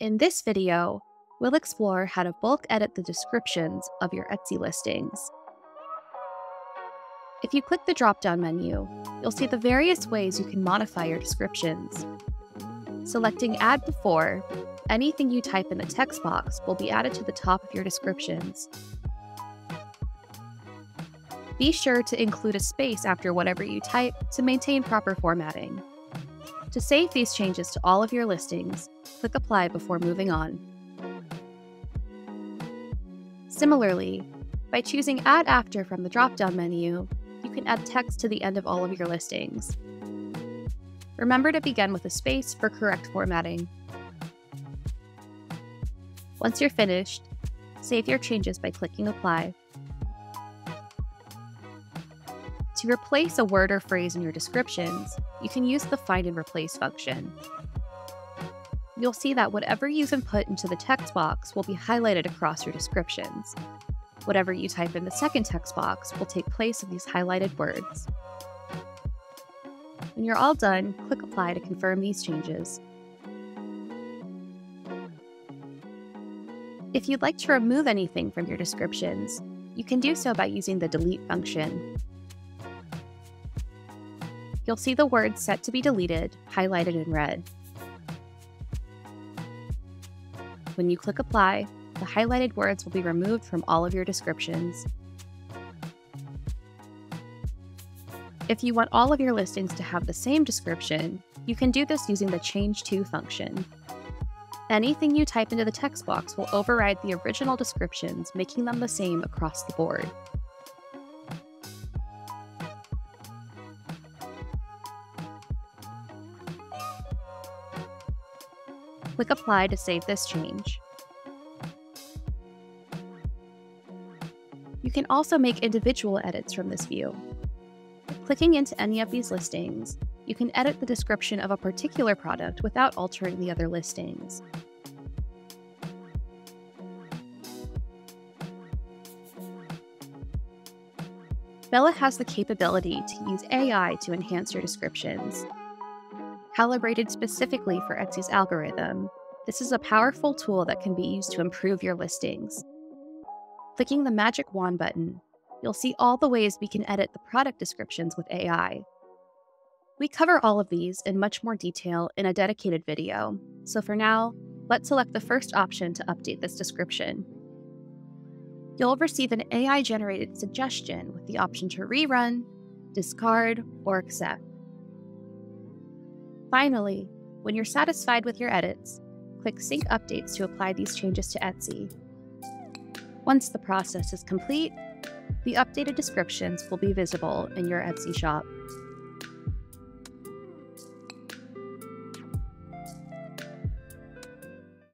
In this video, we'll explore how to bulk edit the descriptions of your Etsy listings. If you click the drop-down menu, you'll see the various ways you can modify your descriptions. Selecting Add Before, anything you type in the text box will be added to the top of your descriptions. Be sure to include a space after whatever you type to maintain proper formatting. To save these changes to all of your listings, click Apply before moving on. Similarly, by choosing Add After from the drop-down menu, you can add text to the end of all of your listings. Remember to begin with a space for correct formatting. Once you're finished, save your changes by clicking Apply. To replace a word or phrase in your descriptions, you can use the Find and Replace function. You'll see that whatever you've input into the text box will be highlighted across your descriptions. Whatever you type in the second text box will take place of these highlighted words. When you're all done, click Apply to confirm these changes. If you'd like to remove anything from your descriptions, you can do so by using the Delete function you'll see the words set to be deleted highlighted in red. When you click Apply, the highlighted words will be removed from all of your descriptions. If you want all of your listings to have the same description, you can do this using the Change To function. Anything you type into the text box will override the original descriptions, making them the same across the board. Click Apply to save this change. You can also make individual edits from this view. Clicking into any of these listings, you can edit the description of a particular product without altering the other listings. Vela has the capability to use AI to enhance your descriptions, Calibrated specifically for Etsy's algorithm, this is a powerful tool that can be used to improve your listings. Clicking the magic wand button, you'll see all the ways we can edit the product descriptions with AI. We cover all of these in much more detail in a dedicated video, so for now, let's select the first option to update this description. You'll receive an AI-generated suggestion with the option to rerun, discard, or accept. Finally, when you're satisfied with your edits, click Sync Updates to apply these changes to Etsy. Once the process is complete, the updated descriptions will be visible in your Etsy shop.